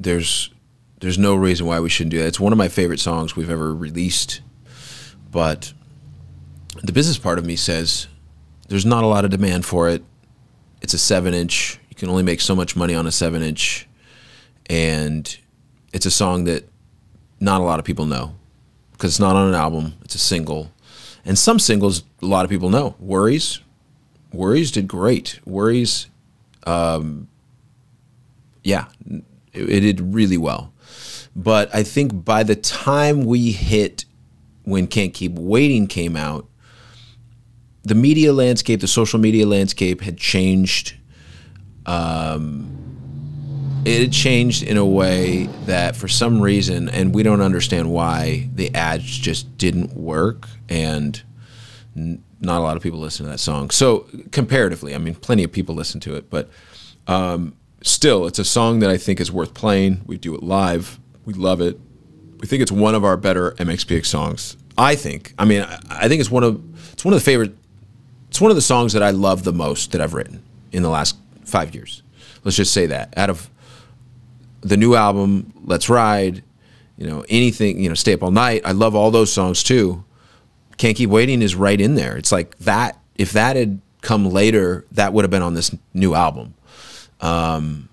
there's there's no reason why we shouldn't do that. It's one of my favorite songs we've ever released. But the business part of me says there's not a lot of demand for it. It's a seven inch. Can only make so much money on a seven inch. And it's a song that not a lot of people know because it's not on an album, it's a single. And some singles a lot of people know. Worries, Worries did great. Worries, um, yeah, it, it did really well. But I think by the time we hit when Can't Keep Waiting came out, the media landscape, the social media landscape had changed. Um, it changed in a way that for some reason, and we don't understand why, the ads just didn't work, and not a lot of people listen to that song. So comparatively, I mean, plenty of people listen to it, but um, still, it's a song that I think is worth playing. We do it live. We love it. We think it's one of our better MXPX songs. I think. I mean, I think it's one of it's one of the favorite. It's one of the songs that I love the most that I've written in the last five years. Let's just say that out of the new album, Let's Ride, you know, anything, you know, Stay Up All Night. I love all those songs too. Can't Keep Waiting is right in there. It's like that. If that had come later, that would have been on this new album. Um,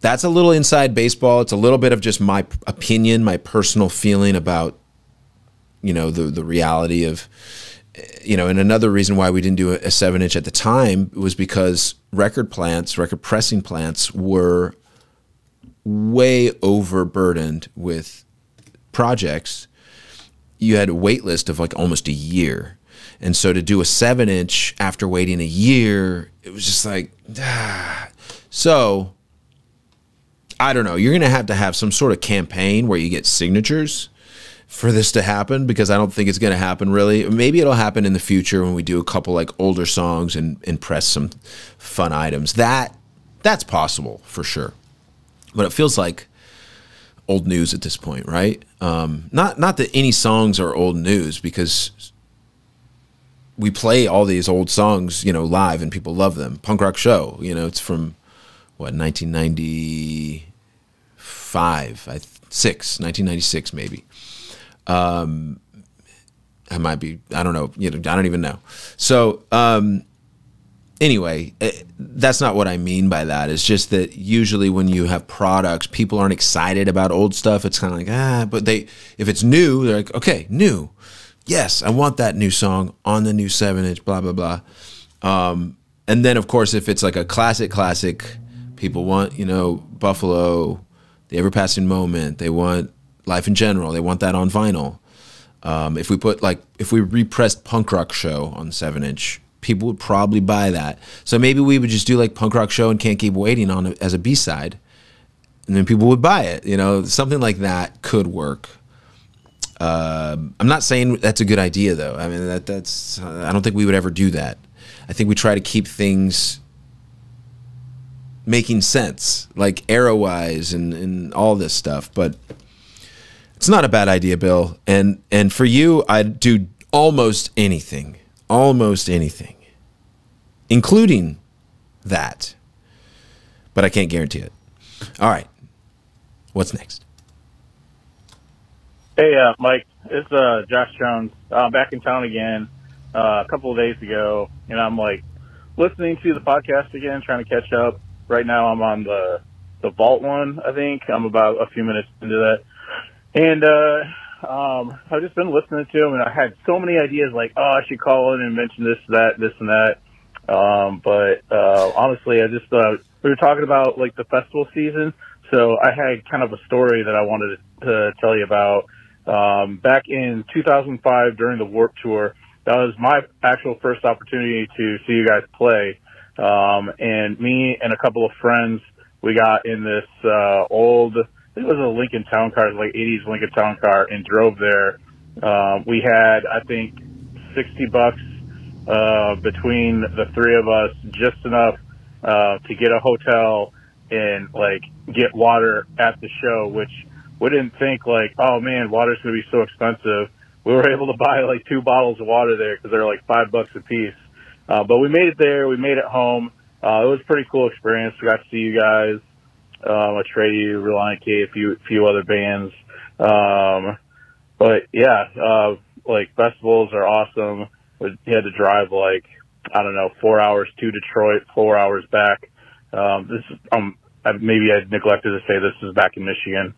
that's a little inside baseball. It's a little bit of just my opinion, my personal feeling about, you know, the the reality of, you know, and another reason why we didn't do a seven inch at the time was because record plants, record pressing plants were way overburdened with projects. You had a wait list of like almost a year. And so to do a seven inch after waiting a year, it was just like, ah. [sighs] So I don't know. You're going to have to have some sort of campaign where you get signatures for this to happen because I don't think it's going to happen really. Maybe it'll happen in the future when we do a couple like older songs and, and press some fun items. That that's possible for sure. But it feels like old news at this point, right? Um, not not that any songs are old news because we play all these old songs, you know, live, and people love them. Punk rock show, you know, it's from what 1995, I six, 1996 maybe. Um, I might be, I don't know, you know, I don't even know. So, um, anyway, eh, that's not what I mean by that. It's just that usually when you have products, people aren't excited about old stuff. It's kind of like ah, but they if it's new, they're like okay, new. Yes, I want that new song on the new seven inch. Blah blah blah. Um, and then of course, if it's like a classic, classic, people want you know Buffalo, the Ever Passing Moment. They want Life in General. They want that on vinyl. Um, if we put like if we repressed Punk Rock Show on seven inch, people would probably buy that. So maybe we would just do like Punk Rock Show and Can't Keep Waiting on as a B side, and then people would buy it. You know, something like that could work. Um, I'm not saying that's a good idea though. I mean that that's I don't think we would ever do that. I think we try to keep things making sense, like arrow wise and, and all this stuff. But it's not a bad idea, Bill. And and for you, I'd do almost anything almost anything, including that. But I can't guarantee it. All right. What's next? Hey, uh, Mike. It's uh, Josh Jones. Uh, back in town again uh, a couple of days ago, and I'm like listening to the podcast again, trying to catch up. Right now, I'm on the the Vault one. I think I'm about a few minutes into that, and uh, um, I've just been listening to him, and I had so many ideas, like, oh, I should call in and mention this, that, this, and that. Um, but uh, honestly, I just uh, we were talking about like the festival season, so I had kind of a story that I wanted to tell you about. Um, back in 2005, during the Warp Tour, that was my actual first opportunity to see you guys play. Um, and me and a couple of friends, we got in this uh, old it was a Lincoln Town Car, like 80s Lincoln Town Car, and drove there. Um, we had, I think, 60 bucks uh, between the three of us, just enough uh, to get a hotel and like get water at the show, which we didn't think like, oh man, water's gonna be so expensive. We were [laughs] able to buy like two bottles of water there because they're like five bucks a piece. Uh, but we made it there. We made it home. Uh, it was a pretty cool experience. We got to see you guys um, Atreyu, Relient K, a few few other bands. Um, but yeah, uh, like festivals are awesome. We had to drive like I don't know four hours to Detroit, four hours back. Um, this is um maybe I neglected to say this is back in Michigan.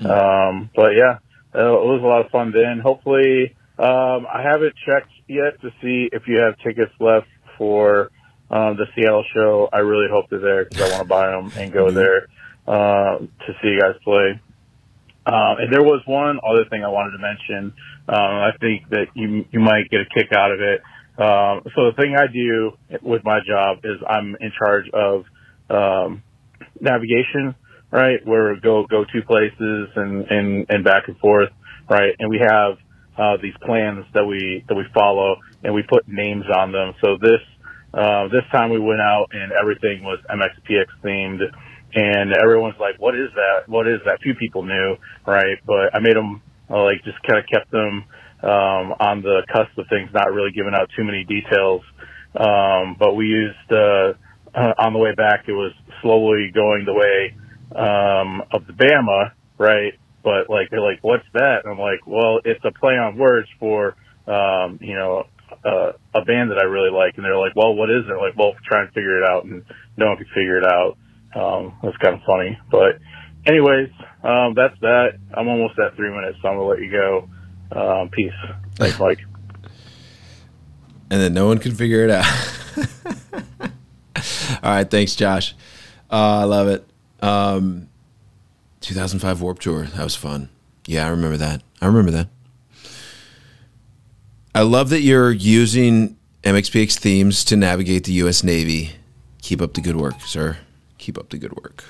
Mm-hmm. Um, but yeah, it was a lot of fun then. Hopefully, um, I haven't checked yet to see if you have tickets left for um, the Seattle show. I really hope they're there because I want to buy them and go mm-hmm. there uh, to see you guys play. Um, and there was one other thing I wanted to mention. Um, I think that you you might get a kick out of it. Um, so the thing I do with my job is I'm in charge of um, navigation, right? Where we go go to places and and and back and forth, right? And we have uh, these plans that we that we follow, and we put names on them. So this uh, this time we went out and everything was MXPX themed and everyone's like, "What is that? What is that?" Few people knew, right? But I made them uh, like just kind of kept them um, on the cusp of things, not really giving out too many details. Um, but we used uh, uh, on the way back, it was slowly going the way um, of the Bama, right? But like they're like, "What's that?" And I'm like, "Well, it's a play on words for um, you know." Uh, a band that I really like, and they're like, "Well, what is it?" like, "Well, try and figure it out," and no one could figure it out. Um, that's kind of funny. But anyways, um, that's that. I'm almost at three minutes, so I'm gonna let you go. Um, peace. Thanks, Mike. and then no one can figure it out. [laughs] All right, thanks, Josh. Uh, I love it. Um, 2005 Warp Tour. That was fun. Yeah, I remember that. I remember that. I love that you're using MXPX themes to navigate the U.S. Navy. Keep up the good work, sir. Keep up the good work.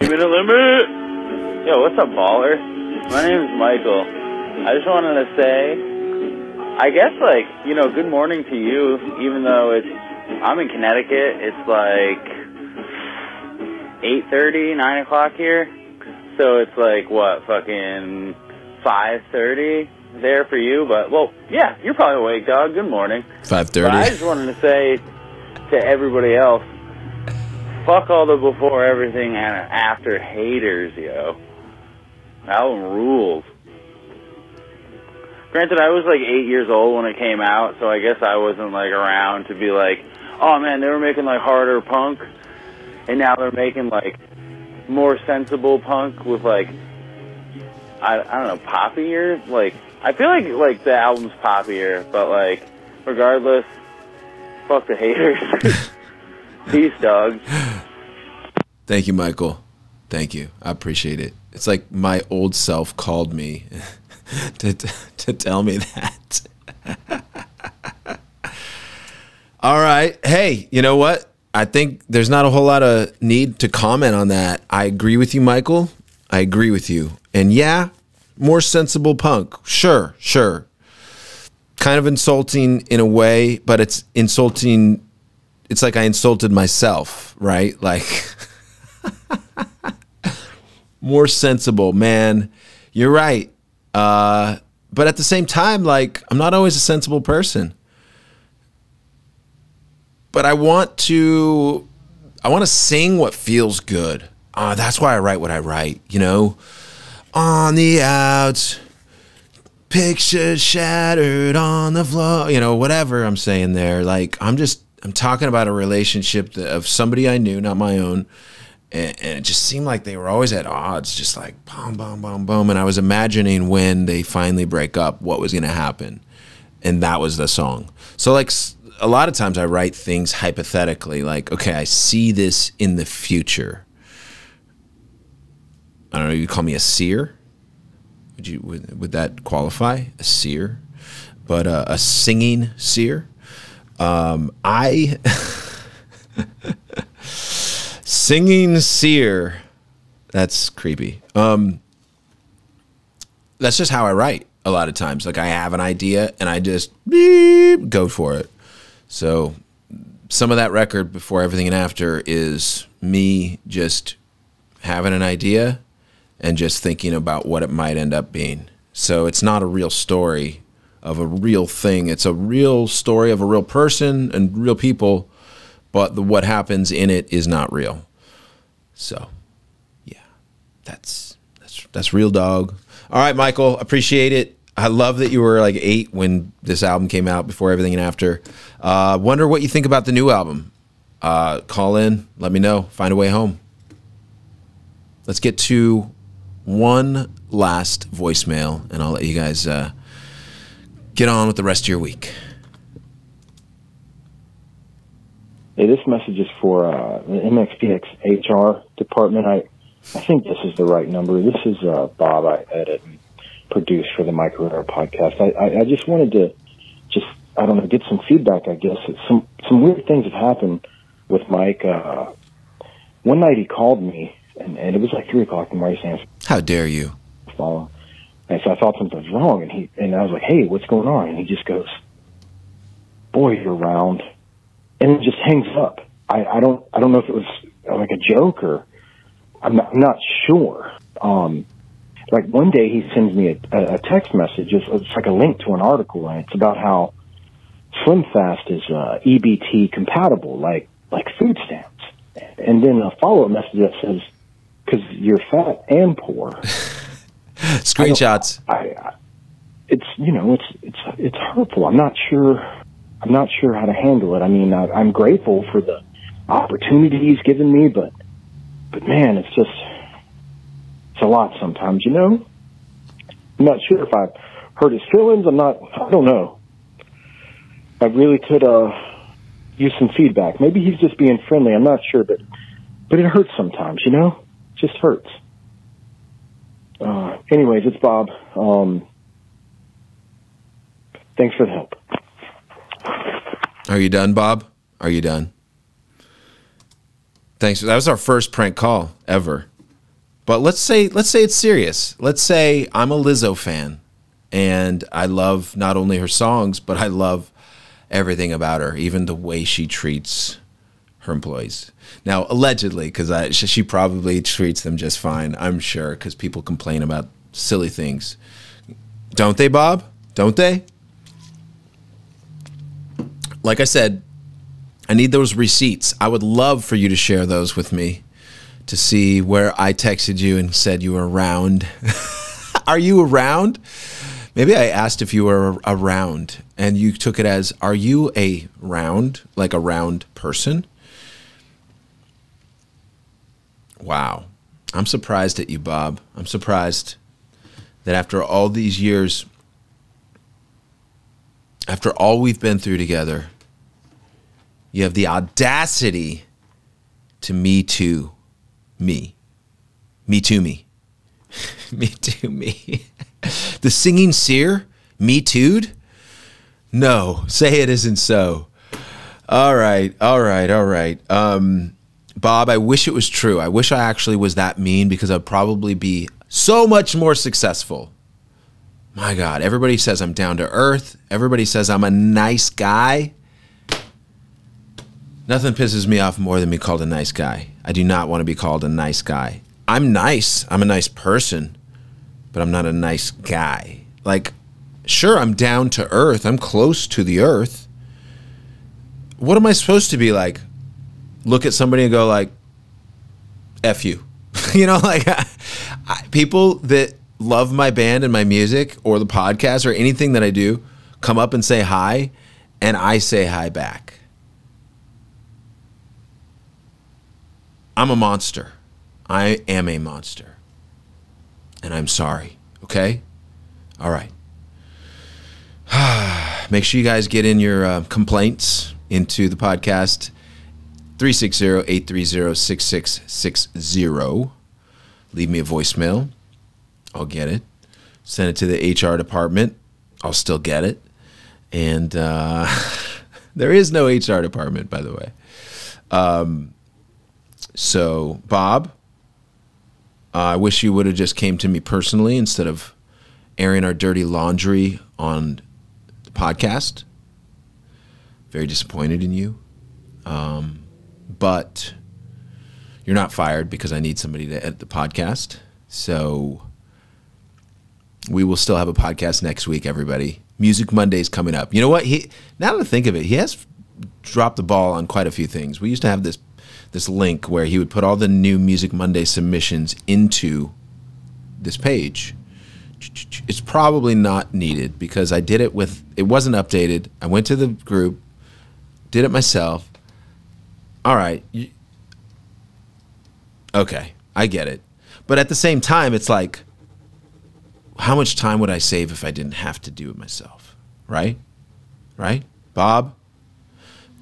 Give me the limit. Yo, what's up, baller? My name is Michael. I just wanted to say, I guess like you know, good morning to you. Even though it's, I'm in Connecticut. It's like eight thirty, nine o'clock here. So it's like what, fucking five thirty there for you, but well, yeah, you're probably awake, dog. Good morning. Five thirty. I just wanted to say to everybody else, fuck all the before everything and after haters, yo. Album rules. Granted, I was like eight years old when it came out, so I guess I wasn't like around to be like, oh man, they were making like harder punk, and now they're making like more sensible punk with like, I, I don't know, poppier. Like, I feel like like the album's poppier, but like, regardless, fuck the haters. [laughs] Peace, dogs. Thank you, Michael. Thank you. I appreciate it. It's like my old self called me [laughs] to to tell me that. [laughs] All right. Hey, you know what? I think there's not a whole lot of need to comment on that. I agree with you, Michael. I agree with you. And yeah, more sensible punk. Sure, sure. Kind of insulting in a way, but it's insulting. It's like I insulted myself, right? Like, [laughs] [laughs] more sensible, man. You're right. Uh, but at the same time, like, I'm not always a sensible person. But I want to, I want to sing what feels good. Uh, that's why I write what I write, you know? On the outs, pictures shattered on the floor, you know, whatever I'm saying there. Like, I'm just, I'm talking about a relationship of somebody I knew, not my own. And, and it just seemed like they were always at odds, just like boom, boom, boom, boom. And I was imagining when they finally break up, what was going to happen. And that was the song. So, like, a lot of times I write things hypothetically, like, okay, I see this in the future. I don't know, you call me a seer? Would you would, would that qualify? A seer? But uh, a singing seer? Um, I [laughs] singing seer. That's creepy. Um, that's just how I write a lot of times. Like I have an idea and I just beep, go for it. So some of that record before everything and after is me just having an idea and just thinking about what it might end up being. So it's not a real story of a real thing. It's a real story of a real person and real people, but the, what happens in it is not real. So, yeah, that's that's that's real dog. All right, Michael, appreciate it. I love that you were like eight when this album came out, before everything and after. Uh, wonder what you think about the new album. Uh, call in, let me know. Find a way home. Let's get to one last voicemail, and I'll let you guys uh, get on with the rest of your week. Hey, this message is for uh, the MXPX HR department. I, I think this is the right number. This is uh, Bob. I edit and produce for the Mike Herrera podcast. I, I, I just wanted to just I don't know get some feedback. I guess some some weird things have happened with Mike. Uh, one night he called me, and, and it was like three o'clock in the morning. Saying How dare you? phone. And so I thought something was wrong, and he and I was like, "Hey, what's going on?" And he just goes, "Boy, you're round," and it just hangs up. I, I don't I don't know if it was uh, like a joke or I'm not, I'm not sure. Um, like one day he sends me a, a text message. It's, it's like a link to an article, and it's about how Slim Fast is uh, EBT compatible, like like food stamps. And then a follow up message that says, "Because you're fat and poor." [laughs] Screenshots. I, I it's you know it's it's it's hurtful. I'm not sure I'm not sure how to handle it. I mean, I, I'm grateful for the opportunity he's given me, but but man, it's just it's a lot sometimes. You know, I'm not sure if I've hurt his feelings. I'm not. I don't know. I really could uh use some feedback. Maybe he's just being friendly. I'm not sure, but but it hurts sometimes. You know, it just hurts. Uh, anyways, it's Bob. Um, thanks for the help. Are you done, Bob? Are you done? Thanks. That was our first prank call ever. But let's say let's say it's serious. Let's say I'm a Lizzo fan and I love not only her songs, but I love everything about her, even the way she treats her employees. Now, allegedly, because she probably treats them just fine, I'm sure, because people complain about silly things. Don't they, Bob? Don't they? Like I said, I need those receipts. I would love for you to share those with me to see where I texted you and said you were around. [laughs] Are you around? Maybe I asked if you were around and you took it as, Are you a round, like a round person? Wow. I'm surprised at you, Bob. I'm surprised that after all these years, after all we've been through together, you have the audacity to me too me. Me too me. [laughs] me too me. the singing seer, me too'd? No, say it isn't so. All right, all right, all right. Um, Bob, I wish it was true. I wish I actually was that mean because I'd probably be so much more successful. My God, everybody says I'm down to earth. Everybody says I'm a nice guy. Nothing pisses me off more than being called a nice guy. I do not want to be called a nice guy. I'm nice. I'm a nice person, but I'm not a nice guy. Like, sure, I'm down to earth. I'm close to the earth. What am I supposed to be like? Look at somebody and go like, "F you," [laughs] you know, like [laughs] I, people that love my band and my music or the podcast or anything that I do come up and say hi, and I say hi back. I'm a monster. I am a monster. And I'm sorry, okay? All right. [sighs] Make sure you guys get in your uh, complaints into the podcast 360 830 6660. Leave me a voicemail. I'll get it. Send it to the HR department. I'll still get it. And uh, [laughs] there is no HR department, by the way. Um, so, Bob, uh, I wish you would have just came to me personally instead of airing our dirty laundry on the podcast. Very disappointed in you. Um, but you're not fired because I need somebody to edit the podcast. So we will still have a podcast next week, everybody. Music Monday's coming up. You know what? He now that I think of it, he has dropped the ball on quite a few things. We used to have this this link where he would put all the new Music Monday submissions into this page. It's probably not needed because I did it with it wasn't updated. I went to the group, did it myself. All right. Okay, I get it. But at the same time, it's like how much time would I save if I didn't have to do it myself? Right? Right? Bob,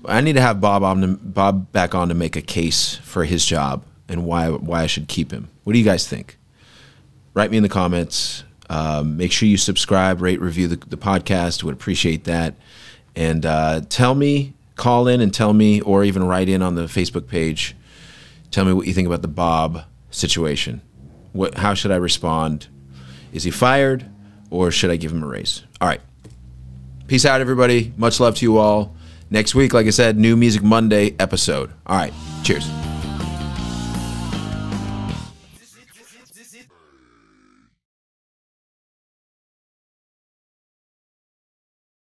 I need to have Bob on to, Bob back on to make a case for his job and why why I should keep him. What do you guys think? Write me in the comments. Um, make sure you subscribe, rate, review the, the podcast. Would appreciate that. And uh, tell me, call in and tell me, or even write in on the Facebook page. Tell me what you think about the Bob situation. What? How should I respond? Is he fired, or should I give him a raise? All right. Peace out, everybody. Much love to you all. Next week, like I said, new Music Monday episode. All right. Cheers.